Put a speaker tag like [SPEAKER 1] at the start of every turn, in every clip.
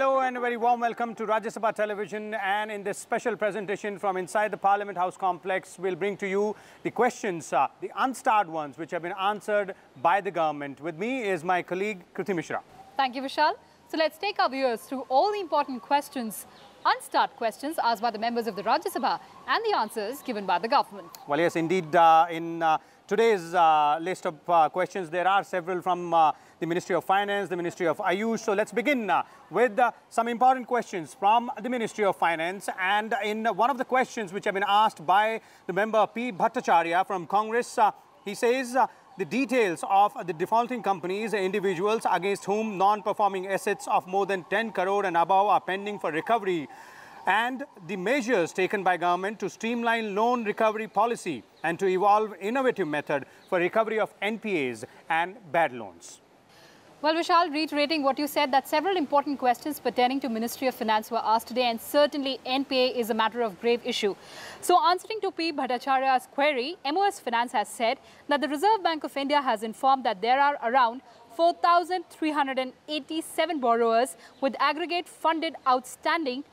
[SPEAKER 1] Hello and a very warm welcome to Rajya Sabha Television and in this special presentation from inside the Parliament House complex we'll bring to you the questions, uh, the unstarred ones which have been answered by the government. With me is my colleague Kriti Mishra.
[SPEAKER 2] Thank you, Vishal. So let's take our viewers through all the important questions, unstarred questions asked by the members of the Rajya Sabha and the answers given by the government.
[SPEAKER 1] Well yes indeed uh, in uh, today's uh, list of uh, questions there are several from uh, the Ministry of Finance, the Ministry of Ayush. So let's begin uh, with uh, some important questions from the Ministry of Finance. And in one of the questions which have been asked by the member P. Bhattacharya from Congress, uh, he says the details of the defaulting companies and individuals against whom non-performing assets of more than 10 crore and above are pending for recovery and the measures taken by government to streamline loan recovery policy and to evolve innovative method for recovery of NPAs and bad loans.
[SPEAKER 2] Well, Vishal, reiterating what you said, that several important questions pertaining to Ministry of Finance were asked today, and certainly NPA is a matter of grave issue. So, answering to P. Bhattacharya's query, MOS Finance has said that the Reserve Bank of India has informed that there are around 4,387 borrowers with aggregate funded outstanding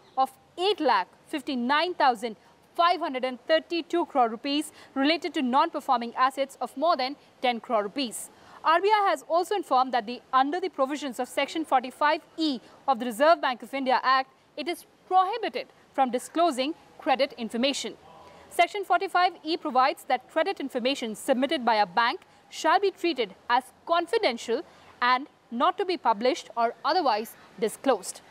[SPEAKER 2] 8 lakh 59,532 crore rupees related to non-performing assets of more than 10 crore rupees. RBI has also informed that the, under the provisions of Section 45E of the Reserve Bank of India Act, it is prohibited from disclosing credit information. Section 45E provides that credit information submitted by a bank shall be treated as confidential and not to be published or otherwise disclosed.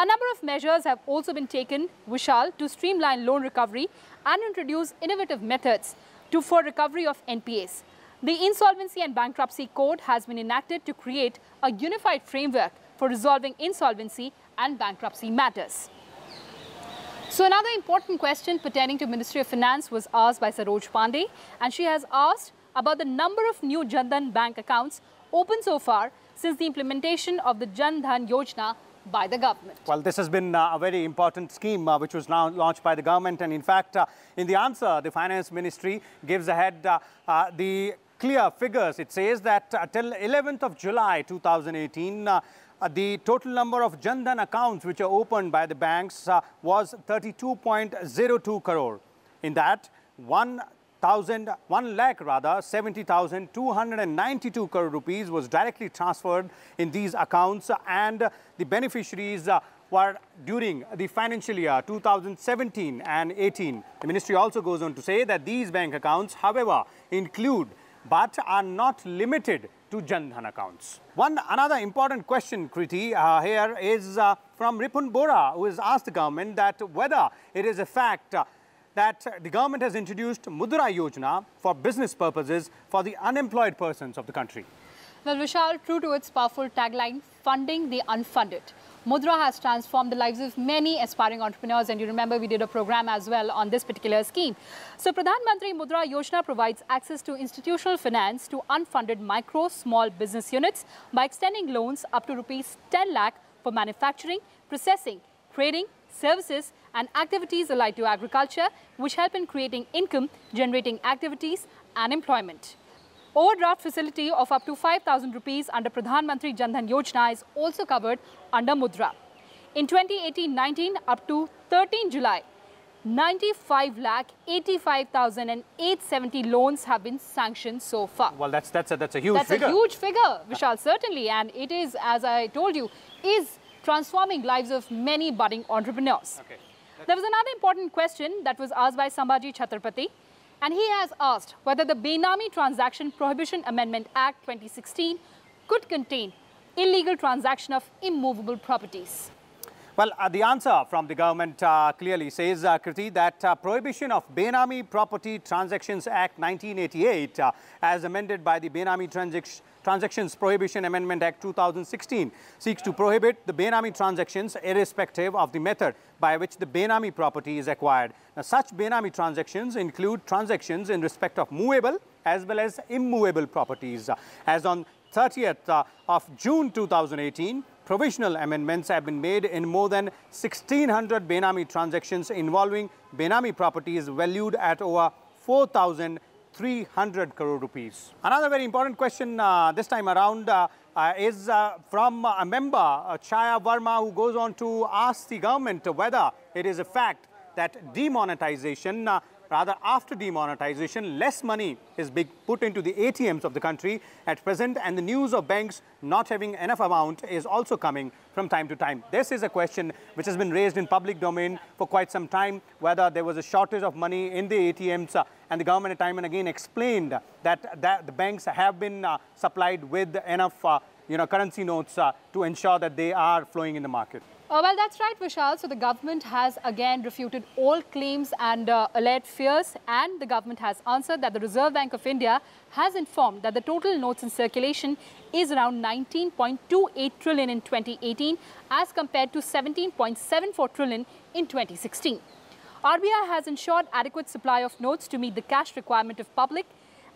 [SPEAKER 2] A number of measures have also been taken, Vishal, to streamline loan recovery and introduce innovative methods to, for recovery of NPAs. The Insolvency and Bankruptcy Code has been enacted to create a unified framework for resolving insolvency and bankruptcy matters. So another important question pertaining to Ministry of Finance was asked by Saroj Pandey and she has asked about the number of new Jan Dhan bank accounts opened so far since the implementation of the Jan Dhan Yojana by the government.
[SPEAKER 1] Well, this has been uh, a very important scheme uh, which was now launched by the government. And in fact, uh, in the answer, the Finance Ministry gives ahead uh, uh, the clear figures. It says that uh, till 11th of July 2018, uh, the total number of Jan Dhan accounts which are opened by the banks uh, was 32.02 crore. In that, 1,000, 1 lakh rather, 70,292 crore rupees was directly transferred in these accounts and the beneficiaries uh, were during the financial year 2017 and 18. The ministry also goes on to say that these bank accounts, however, include but are not limited to Jan Dhan accounts. One another important question, Kriti, uh, here is uh, from Ripun Bora, who has asked the government that whether it is a fact uh, that the government has introduced Mudra Yojana for business purposes for the unemployed persons of the country.
[SPEAKER 2] Well, Vishal, true to its powerful tagline, funding the unfunded. Mudra has transformed the lives of many aspiring entrepreneurs and you remember we did a program as well on this particular scheme. So Pradhan Mantri Mudra Yojana provides access to institutional finance to unfunded micro small business units by extending loans up to rupees 10 lakh for manufacturing, processing, trading, services and activities allied to agriculture which help in creating income, generating activities and employment. Overdraft facility of up to 5,000 rupees under Pradhan Mantri Jan Dhan Yojana is also covered under Mudra. In 2018-19 up to 13 July, 95 lakh 85,870 loans have been sanctioned so far.
[SPEAKER 1] Well, that's that's a, that's a huge
[SPEAKER 2] That's
[SPEAKER 1] figure.
[SPEAKER 2] a huge figure, Vishal, certainly. And it is, as I told you, is transforming lives of many budding entrepreneurs.
[SPEAKER 1] Okay.
[SPEAKER 2] There was another important question that was asked by Sambhaji Chhatrapati. And he has asked whether the Benami Transaction Prohibition Amendment Act 2016 could contain illegal transaction of immovable properties.
[SPEAKER 1] Well, uh, the answer from the government uh, clearly says, uh, Kriti, that uh, prohibition of Benami Property Transactions Act 1988, uh, as amended by the Benami Transac Transactions Prohibition Amendment Act 2016, seeks to prohibit the Benami transactions irrespective of the method by which the Benami property is acquired. Now, such Benami transactions include transactions in respect of movable as well as immovable properties. As on 30th uh, of June 2018, provisional amendments have been made in more than 1600 Benami transactions involving Benami properties valued at over 4,300 crore rupees. Another very important question uh, this time around uh, uh, is uh, from a member, uh, Chaya Verma, who goes on to ask the government whether it is a fact that demonetization uh, Rather, after demonetization, less money is being put into the ATMs of the country at present, and the news of banks not having enough amount is also coming from time to time. This is a question which has been raised in public domain for quite some time, whether there was a shortage of money in the ATMs, uh, and the government time and again explained that, that the banks have been uh, supplied with enough uh, you know, currency notes uh, to ensure that they are flowing in the market.
[SPEAKER 2] Uh, well, that's right, Vishal. So the government has again refuted all claims and uh, alleged fears, and the government has answered that the Reserve Bank of India has informed that the total notes in circulation is around 19.28 trillion in 2018 as compared to 17.74 trillion in 2016. RBI has ensured adequate supply of notes to meet the cash requirement of public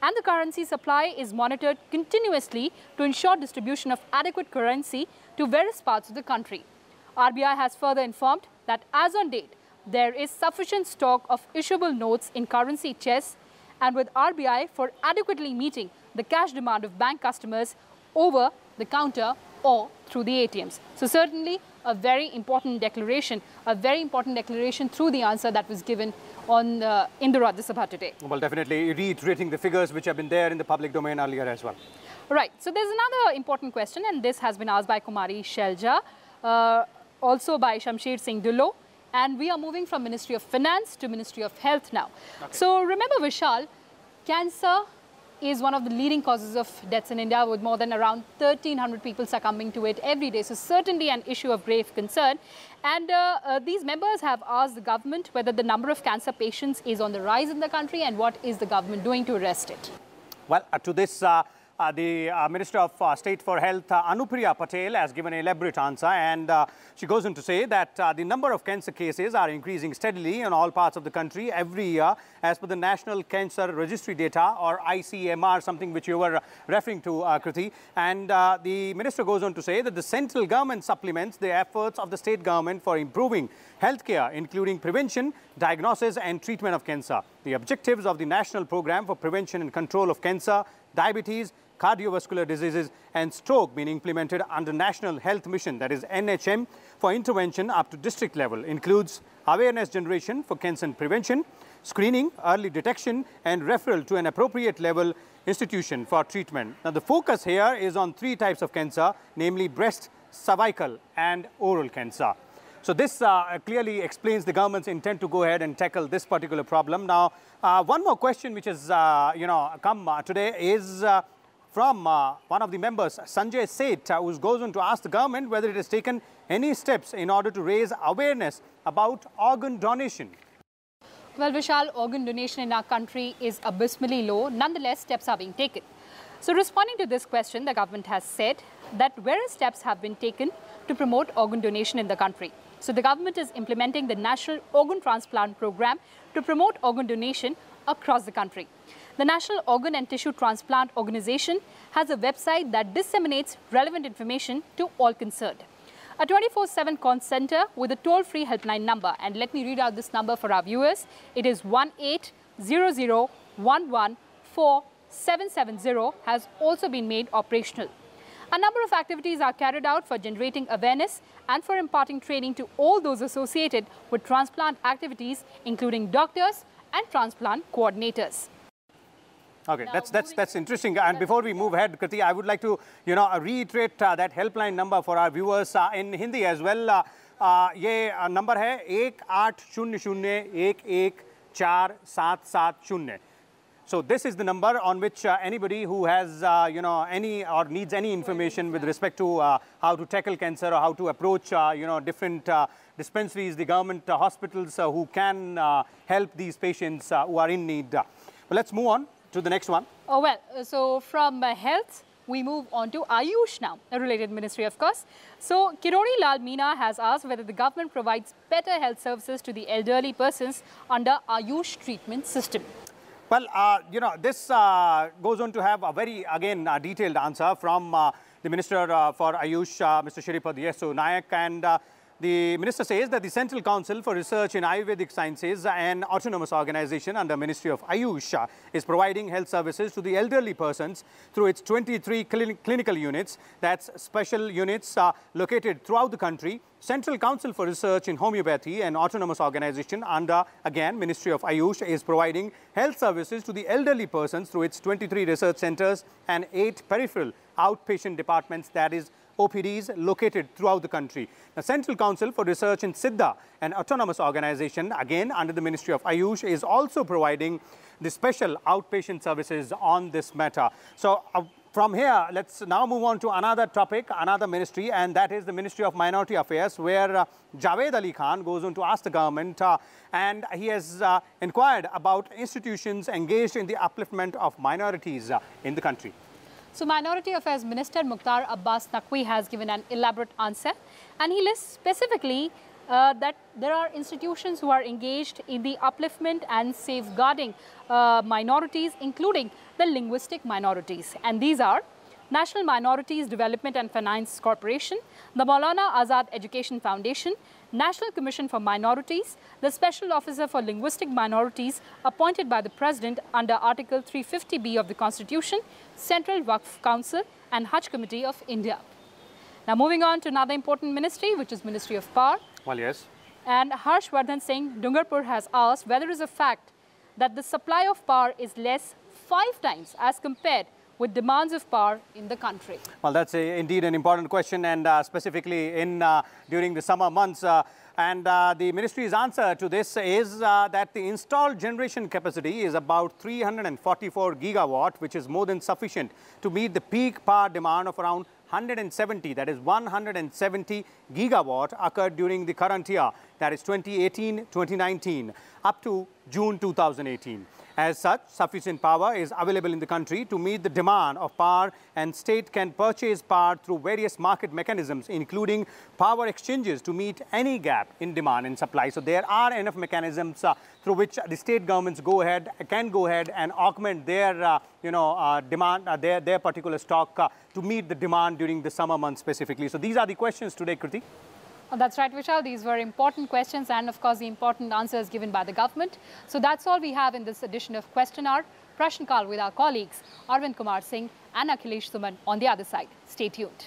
[SPEAKER 2] and the currency supply is monitored continuously to ensure distribution of adequate currency to various parts of the country. RBI has further informed that as on date, there is sufficient stock of issuable notes in currency chest and with RBI for adequately meeting the cash demand of bank customers over the counter or through the ATMs. So certainly a very important declaration, a very important declaration through the answer that was given on uh, in the Rajya Sabha today.
[SPEAKER 1] Well, definitely reiterating the figures which have been there in the public domain earlier as well.
[SPEAKER 2] Right. So there's another important question, and this has been asked by Kumari Shelja. Uh, also by Shamsher Singh Dullo. And we are moving from Ministry of Finance to Ministry of Health now. Okay. So remember Vishal, cancer is one of the leading causes of deaths in India with more than around 1300 people succumbing to it every day. So certainly an issue of grave concern. And uh, uh, these members have asked the government whether the number of cancer patients is on the rise in the country and what is the government doing to arrest it.
[SPEAKER 1] Well, uh, to this uh, the uh, Minister of uh, State for Health, uh, Anupriya Patel, has given an elaborate answer and uh, she goes on to say that uh, the number of cancer cases are increasing steadily in all parts of the country every year as per the National Cancer Registry data or ICMR, something which you were referring to, uh, Kriti. And the Minister goes on to say that the central government supplements the efforts of the state government for improving healthcare, including prevention, diagnosis and treatment of cancer. The objectives of the National Program for Prevention and Control of Cancer, Diabetes, cardiovascular diseases and stroke being implemented under National Health Mission, that is NHM, for intervention up to district level, includes awareness generation for cancer prevention, screening, early detection and referral to an appropriate level institution for treatment. Now the focus here is on three types of cancer, namely breast, cervical and oral cancer. So this uh, clearly explains the government's intent to go ahead and tackle this particular problem. Now, uh, one more question which has, uh, you know, come uh, today is uh, from uh, one of the members, Sanjay Seth, uh, who goes on to ask the government whether it has taken any steps in order to raise awareness about organ donation.
[SPEAKER 2] Well, Vishal, organ donation in our country is abysmally low. Nonetheless, steps are being taken. So responding to this question, the government has said that various steps have been taken to promote organ donation in the country. So the government is implementing the National Organ Transplant Program to promote organ donation across the country. The National Organ and Tissue Transplant Organization has a website that disseminates relevant information to all concerned. A 24-7 call center with a toll-free helpline number. And let me read out this number for our viewers. It is 1-800-114770 has also been made operational. A number of activities are carried out for generating awareness and for imparting training to all those associated with transplant activities, including doctors and transplant coordinators.
[SPEAKER 1] Okay, now, that's that's that's interesting. And before we move ahead, Kriti, I would like to you know reiterate uh, that helpline number for our viewers uh, in Hindi as well. Uh, uh, ये number है एक आठ शून्य शून्य एक एक चार सात सात शून्य So this is the number on which uh, anybody who has, uh, you know, any or needs any information with respect to uh, how to tackle cancer or how to approach, uh, you know, different uh, dispensaries, the government uh, hospitals who can help these patients who are in need. But let's move on to the next one.
[SPEAKER 2] Oh, well, so from uh, health, we move on to Ayush now, a related ministry, of course. So, Kirori Lal Meena has asked whether the government provides better health services to the elderly persons under Ayush treatment system.
[SPEAKER 1] Well, uh, you know, this uh, goes on to have a very, again, uh, detailed answer from uh, the Minister uh, for Ayush, Mr. Shripad Yesso Naik. And the minister says that the Central Council for Research in Ayurvedic Sciences, an autonomous organization under Ministry of Ayush, is providing health services to the elderly persons through its 23 clinical units. That's special units uh, located throughout the country. Central Council for Research in Homeopathy, an autonomous organization under, again, Ministry of Ayush, is providing health services to the elderly persons through its 23 research centers and eight peripheral outpatient departments, that is OPDs located throughout the country. The Central Council for Research in Siddha, an autonomous organization, again under the Ministry of Ayush, is also providing the special outpatient services on this matter. So uh, from here, let's now move on to another topic, another ministry, and that is the Ministry of Minority Affairs, where uh, Javed Ali Khan goes on to ask the government, uh, and he has uh, inquired about institutions engaged in the upliftment of minorities uh, in the country.
[SPEAKER 2] So Minority Affairs Minister Mukhtar Abbas Naqvi has given an elaborate answer and he lists specifically uh, that there are institutions who are engaged in the upliftment and safeguarding uh, minorities, including the linguistic minorities. And these are National Minorities Development and Finance Corporation, the Maulana Azad Education Foundation, National Commission for Minorities, the Special Officer for Linguistic Minorities appointed by the President under Article 350B of the Constitution, Central Waqf Council and Hajj Committee of India. Now moving on to another important ministry, which is Ministry of Power.
[SPEAKER 1] Well, yes.
[SPEAKER 2] And Harshvardhan Singh Dungarpur has asked whether it is a fact that the supply of power is less five times as compared with demands of power in the country?
[SPEAKER 1] Well, that's a, indeed an important question and uh, specifically in uh, during the summer months. Uh, and uh, the ministry's answer to this is uh, that the installed generation capacity is about 344 gigawatt, which is more than sufficient to meet the peak power demand of around 170, that is 170 gigawatt occurred during the current year, that is 2018-2019, up to June 2018. As such, sufficient power is available in the country to meet the demand of power and state can purchase power through various market mechanisms, including power exchanges to meet any gap in demand and supply. So there are enough mechanisms uh, through which the state governments go ahead, can go ahead and augment their, uh, you know, uh, demand, uh, their, their particular stock uh, to meet the demand during the summer months specifically. So these are the questions today, Kriti.
[SPEAKER 2] Oh, that's right, Vishal. These were important questions and, of course, the important answers given by the government. So that's all we have in this edition of Question Hour. Prashn Kal with our colleagues Arvind Kumar Singh and Akhilesh Suman on the other side. Stay tuned.